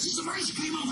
boxes of ice cream over